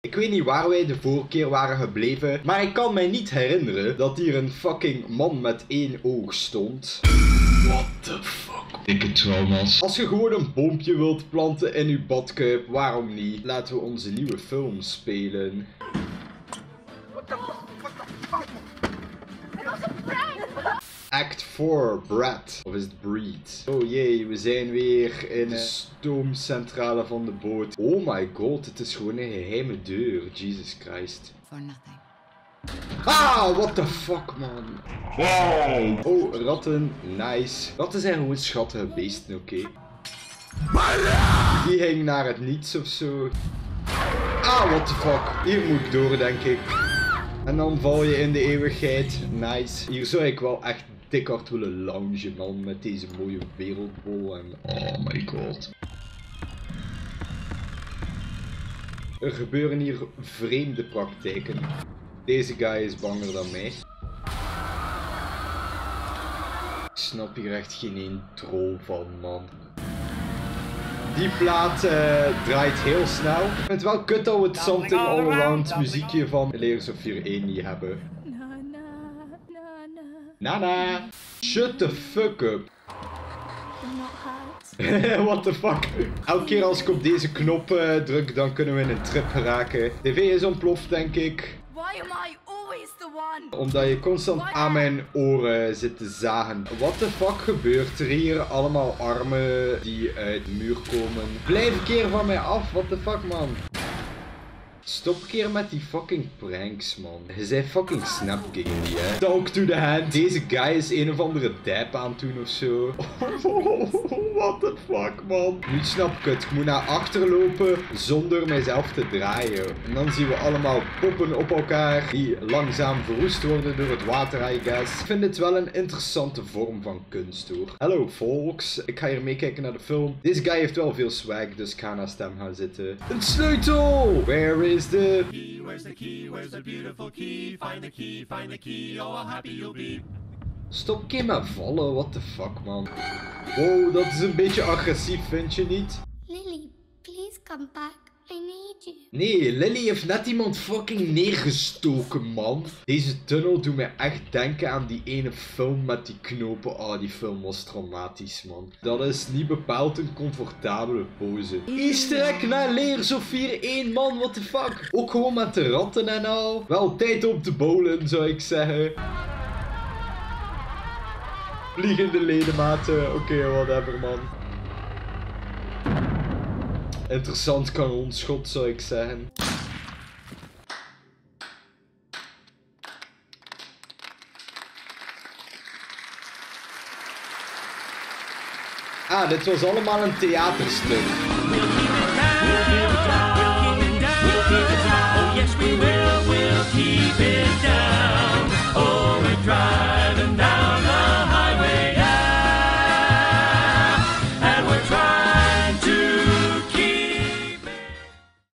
Ik weet niet waar wij de vorige keer waren gebleven, maar ik kan mij niet herinneren dat hier een fucking man met één oog stond. What the fuck? Dikke trauma's. Als je gewoon een boompje wilt planten in uw badkuip, waarom niet? Laten we onze nieuwe film spelen. Act 4, Brad. Of is het Breed? Oh jee, we zijn weer in de stoomcentrale van de boot. Oh my god, het is gewoon een geheime deur. Jesus Christ. For nothing. Ah, what the fuck, man. Wow! Oh, ratten, nice. Ratten zijn gewoon schattige beesten, oké. Die ging naar het niets of zo. Ah, what the fuck. Hier moet ik door, denk ik. En dan val je in de eeuwigheid. Nice. Hier zou ik wel echt dik hard willen loungen, man. Met deze mooie wereldbol en... Oh my god. Er gebeuren hier vreemde praktijken. Deze guy is banger dan mij. Ik snap hier echt geen één troll van, man. Die plaat eh, draait heel snel. Ik vind het wel kut dat we het Something All Around muziekje van Layers of Fear 1 niet hebben. Na na na na. Nana! Shut the fuck up! I'm not hurt. What the fuck? Elke keer als ik op deze knop eh, druk, dan kunnen we in een trip geraken. TV is ontploft, denk ik. Why am I always the one? Omdat je constant aan mijn oren zit te zagen. What the fuck gebeurt er hier? Allemaal armen die uit de muur komen. Blijf een keer van mij af, what the fuck man. Stop een keer met die fucking pranks, man. Je zei fucking snapgame, hè. Talk to the hand. Deze guy is een of andere dap aan het doen of zo. what the fuck, man. Nu snap ik het. Ik moet naar achter lopen zonder mijzelf te draaien. En dan zien we allemaal poppen op elkaar die langzaam verwoest worden door het water, I guess. Ik vind dit wel een interessante vorm van kunst, hoor. Hallo, volks. Ik ga hier meekijken naar de film. Deze guy heeft wel veel swag, dus ik ga naar stem gaan zitten. Een sleutel! Where is the... key? Where's the key? Where's the beautiful key? Find the key, find the key. Oh, how happy you'll be. Stop een keer met vallen, what the fuck, man. Wow, dat is een beetje agressief, vind je niet? Lily, please come back. Nee, Lily heeft net iemand fucking neergestoken, man. Deze tunnel doet mij echt denken aan die ene film met die knopen. Oh, die film was traumatisch, man. Dat is niet bepaald een comfortabele pose. Easter egg naar Leers of 4-1, man, what the fuck. Ook gewoon met de ratten en al. Wel tijd op de bolen, zou ik zeggen. Vliegende ledematen, oké, whatever, man. Interessant kanonschot, zou ik zeggen. Ah, dit was allemaal een theaterstuk.